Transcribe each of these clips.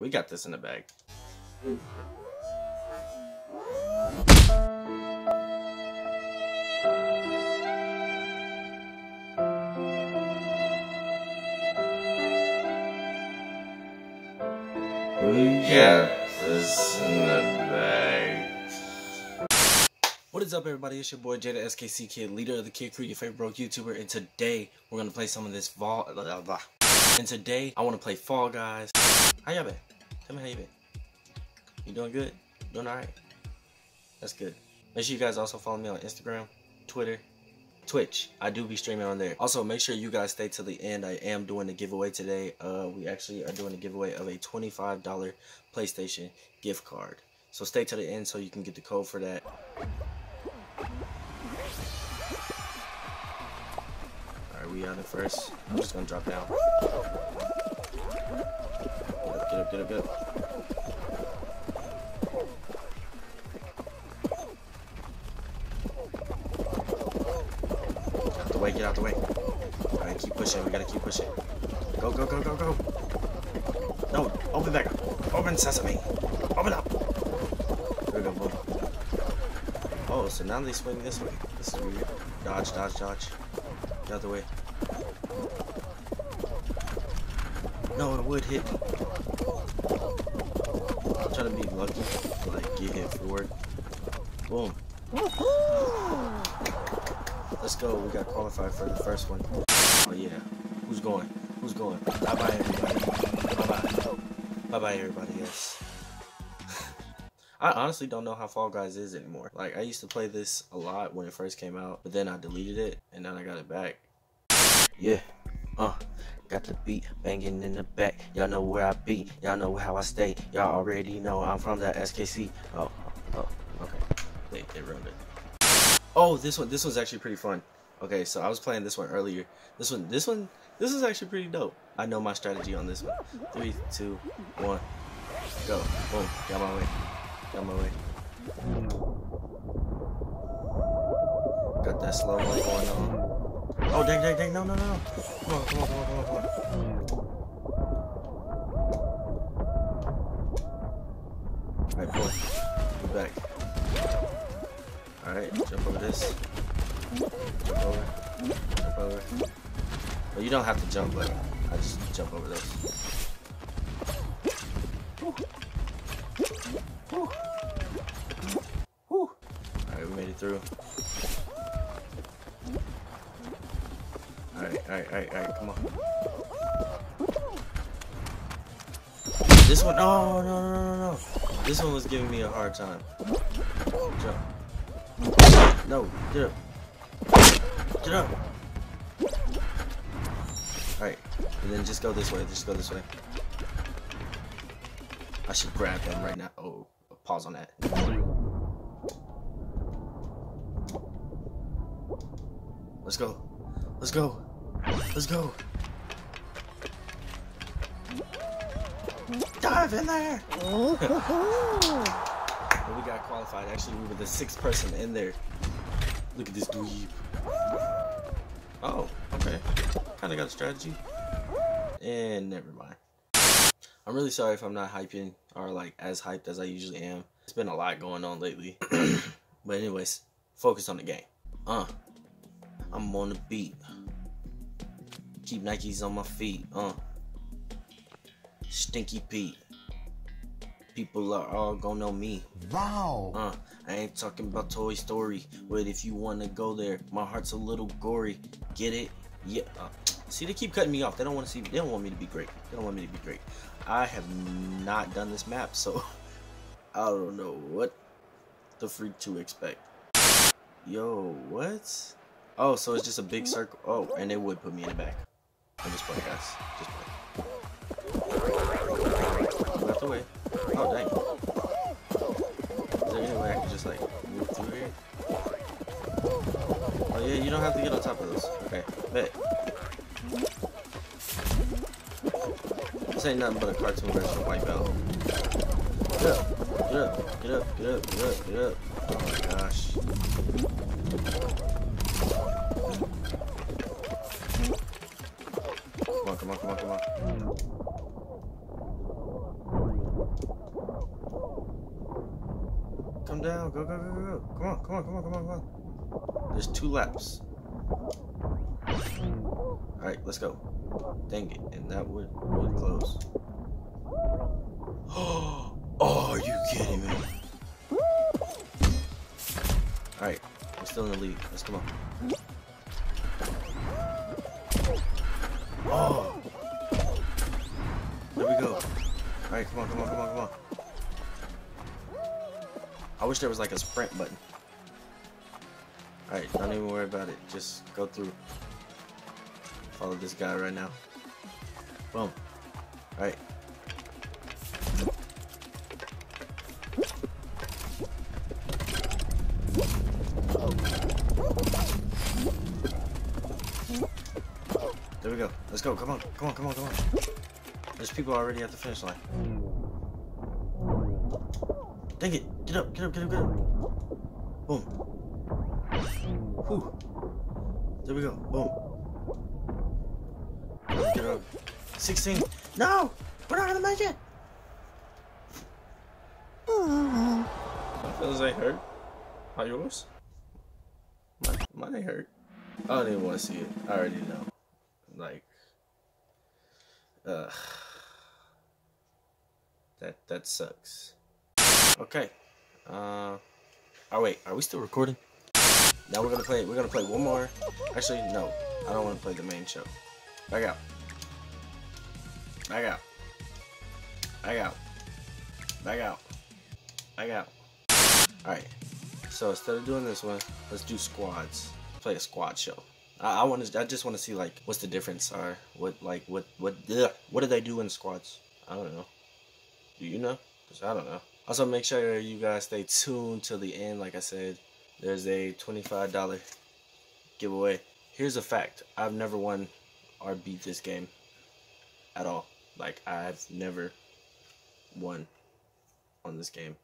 We got this in the bag. We got this in the bag. What is up, everybody? It's your boy Jay the SKC Kid, leader of the Kid Crew, your favorite broke YouTuber, and today we're gonna play some of this blah. And today I want to play Fall Guys. How y'all been? Tell me how you been. You doing good? Doing alright? That's good. Make sure you guys also follow me on Instagram, Twitter, Twitch. I do be streaming on there. Also, make sure you guys stay till the end. I am doing a giveaway today. Uh, we actually are doing a giveaway of a $25 PlayStation gift card. So stay till the end so you can get the code for that. Alright, we on it first. I'm just gonna drop down. Get up, get up, get up, get up. Out the way, get out the way. Alright, keep pushing, we gotta keep pushing. Go, go, go, go, go. No, open back up. Open sesame. Open up. There we go, boom. Oh, so now they swing this way. This is weird. Dodge, dodge, dodge. Get out the way. No, it would hit. To be lucky, to like get hit forward. Boom. Let's go. We got qualified for the first one. Oh yeah. Who's going? Who's going? Bye bye everybody. Bye bye. Bye bye everybody. Yes. I honestly don't know how Fall Guys is anymore. Like I used to play this a lot when it first came out, but then I deleted it and then I got it back. Yeah. Uh. Got the beat banging in the back. Y'all know where I be. Y'all know how I stay. Y'all already know I'm from the SKC. Oh, oh, okay. They, they ruined it. Oh, this one, this one's actually pretty fun. Okay, so I was playing this one earlier. This one, this one, this is actually pretty dope. I know my strategy on this one. Three, two, one, go. Boom. Got my way. Got my way. Got that slow one going on. Oh, dang, dang, dang. No, no, no. Come on, come on, come on, come on, come on. Alright, boy. Get back. Alright, jump over this. Jump over. Jump over. Well, you don't have to jump, but I just jump over this. Alright, we made it through. Alright, alright, alright, come on. This one, no, no, no, no, no. This one was giving me a hard time. Jump. No, get up. Get up. Alright, and then just go this way, just go this way. I should grab him right now. Oh, pause on that. Let's go. Let's go. Let's go. Dive in there. we got qualified. Actually, we were the sixth person in there. Look at this dweeb. Oh, okay. Kind of got a strategy. And never mind. I'm really sorry if I'm not hyping or like as hyped as I usually am. It's been a lot going on lately. but anyways, focus on the game. Uh, I'm on the beat. Keep Nikes on my feet. Uh, Stinky Pete. People are all gonna know me. Wow. Uh, I ain't talking about Toy Story, but if you wanna go there, my heart's a little gory. Get it? Yeah. Uh, see, they keep cutting me off. They don't want to see. They don't want me to be great. They don't want me to be great. I have not done this map, so I don't know what the freak to expect. Yo, what? Oh, so it's just a big circle. Oh, and they would put me in the back. I'm just playing, guys. Just play. Left away. Oh, dang. Is there any way I can just, like, move through here? Oh, yeah, you don't have to get on top of those. Okay, bet. This ain't nothing but a cartoon version of Wipeout. Get up, get up, get up, get up, get up, get up. Oh my gosh. Come down, go, go, go, go, go. Come on, come on, come on, come on, come on. There's two laps. Alright, let's go. Dang it, and that would really close. oh, are you kidding me? Alright, we're still in the lead. Let's come on. Oh! Alright, come on, come on, come on, come on. I wish there was like a sprint button. Alright, don't even worry about it. Just go through. Follow this guy right now. Boom. Alright. There we go. Let's go. Come on. Come on. Come on. Come on. There's people already at the finish line. Dang it. Get up. Get up. Get up. Get up. Boom. Whew. There we go. Boom. Get up. 16. No! We're not gonna make it! My feelings ain't hurt. How yours? Mine, mine ain't hurt. I don't even want to see it. I already know. Like, uh, that that sucks. Okay. Uh, oh wait, are we still recording? Now we're gonna play. We're gonna play one more. Actually, no. I don't want to play the main show. Back out. Back out. Back out. Back out. Back out. Alright. So instead of doing this one, let's do squads. Play a squad show. I, I want to. I just want to see like what's the difference are. What like what what ugh, what do they do in squads? I don't know. Do you know? Cause I don't know. Also, make sure you guys stay tuned till the end. Like I said, there's a twenty-five dollar giveaway. Here's a fact: I've never won or beat this game at all. Like I've never won on this game.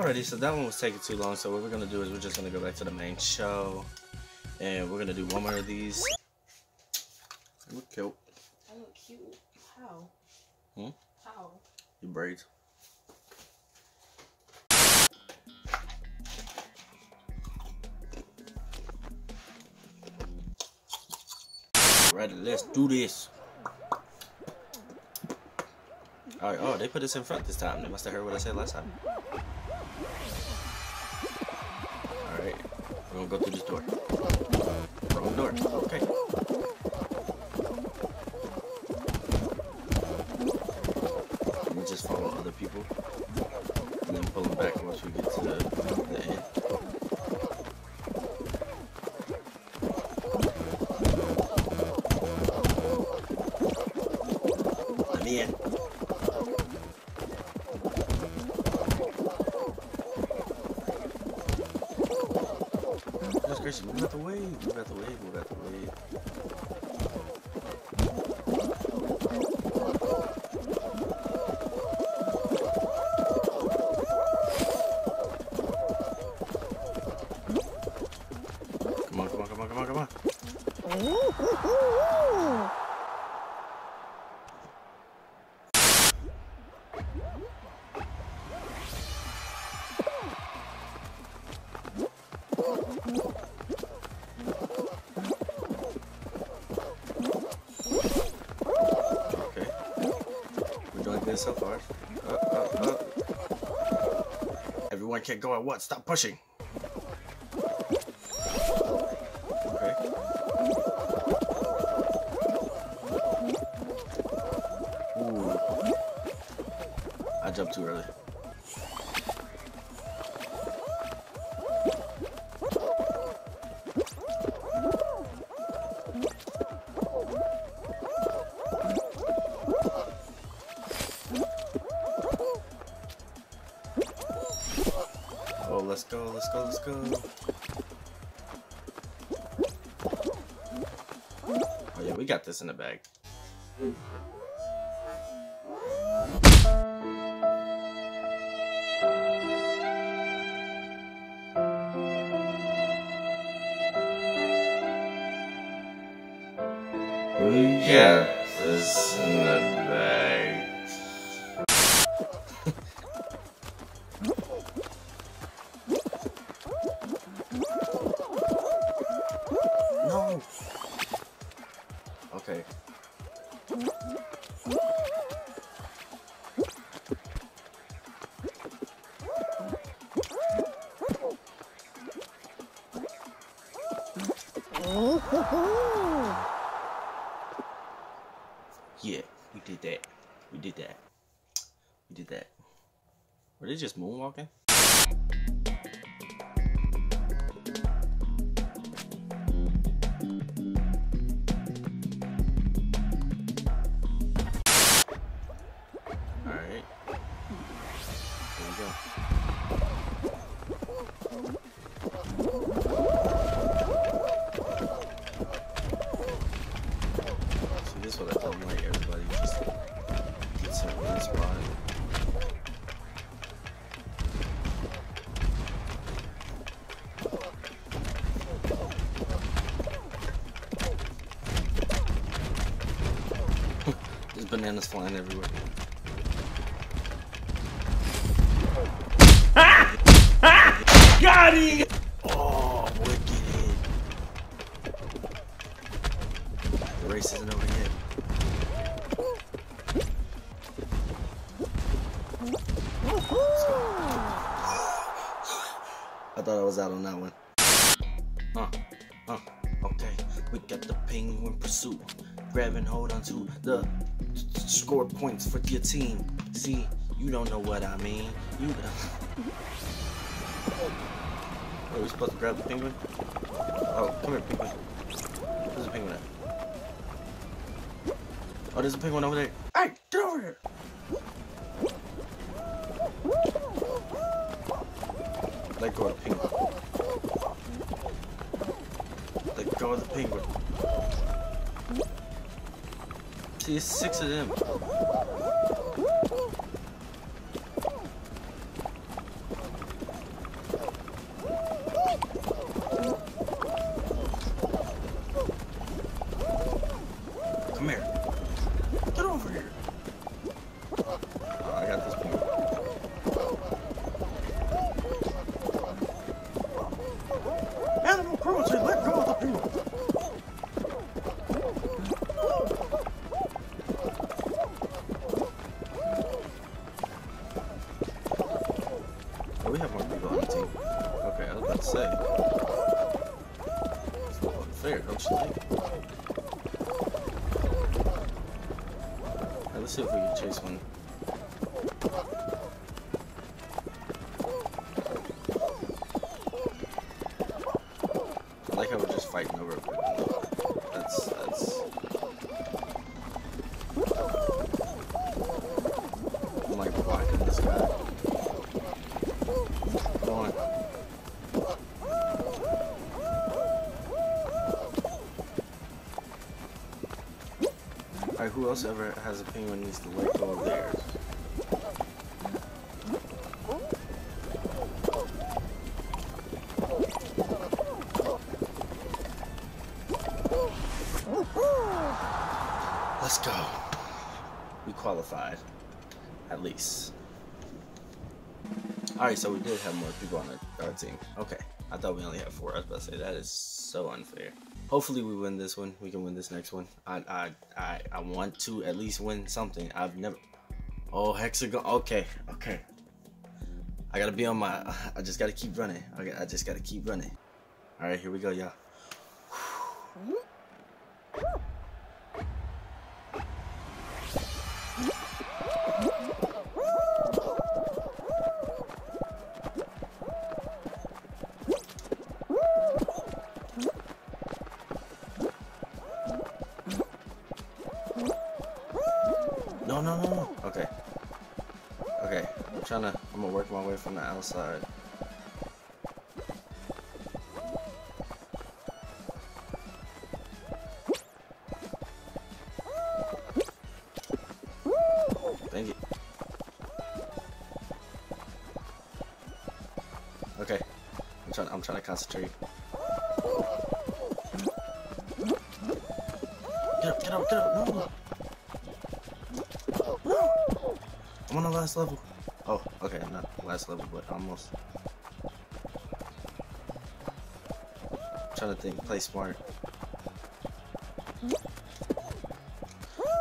Alrighty, so that one was taking too long, so what we're gonna do is we're just gonna go back to the main show. And we're gonna do one more of these. I look cute. I look cute. How? Hmm? How? Your braids. Ready, let's do this. Alright, oh, they put this in front this time. They must have heard what I said last time. Go through this door. Wrong door. Okay. Let me just follow other people. And then pull them back once we get to the, the end. That's crazy. Move out the way. Can't go at once. Stop pushing. Got this in the bag. We got this in the bag. We did that. Were they just moonwalking? Bananas flying everywhere. Ah! Ah! Got it! Oh, wicked. The race isn't over yet. I thought I was out on that one. Uh, uh, okay. We got the penguin pursuit. Grab and hold on to the score points for your team. See, you don't know what I mean. You oh, Are we supposed to grab the penguin? Oh, come here, penguin. There's a penguin at? Oh, there's a penguin over there. Hey, get over here! Let go of the penguin. Let go of the penguin. See, it's six of them. Let's see if we can chase one. I like how we're just fighting over it. That's that's. I'm like blocking this guy. Come on. Alright, who else ever has a penguin needs to let go of theirs? Let's go. We qualified. At least. Alright, so we did have more people on our, our team. Okay. I thought we only had four. I was about to say that is so unfair. Hopefully we win this one. We can win this next one. I I I, I want to at least win something. I've never Oh hexagon okay, okay. I gotta be on my I just gotta keep running. Okay, I just gotta keep running. Alright, here we go, y'all. Trying to. I'm gonna work my way from the outside. Thank you. Okay. I'm trying. I'm trying to concentrate. Get up! Get up! Get up! No! I'm on the last level. Oh, okay, not last level, but almost. I'm trying to think, play smart.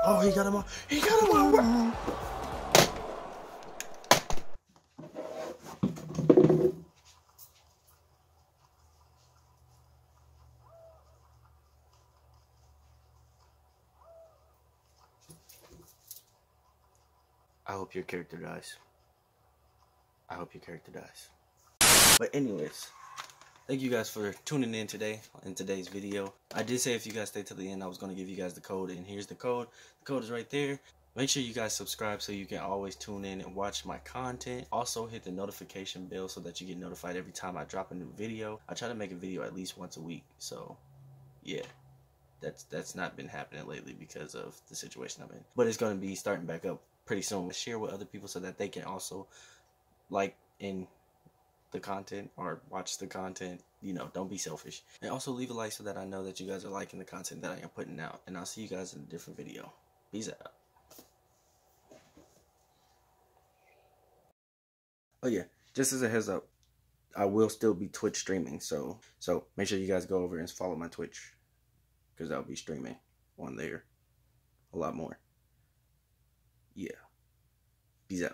Oh, he got him on. He got him on. I hope your character dies. I hope your character dies. But anyways, thank you guys for tuning in today in today's video. I did say if you guys stay till the end, I was going to give you guys the code, and here's the code. The code is right there. Make sure you guys subscribe so you can always tune in and watch my content. Also hit the notification bell so that you get notified every time I drop a new video. I try to make a video at least once a week, so yeah. That's that's not been happening lately because of the situation I'm in. But it's going to be starting back up pretty soon. Share with other people so that they can also like in the content or watch the content. You know, don't be selfish. And also leave a like so that I know that you guys are liking the content that I am putting out. And I'll see you guys in a different video. Peace out. Oh yeah, just as a heads up, I will still be Twitch streaming. So so make sure you guys go over and follow my Twitch because I'll be streaming on there a lot more. Yeah. Peace out.